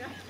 Yeah.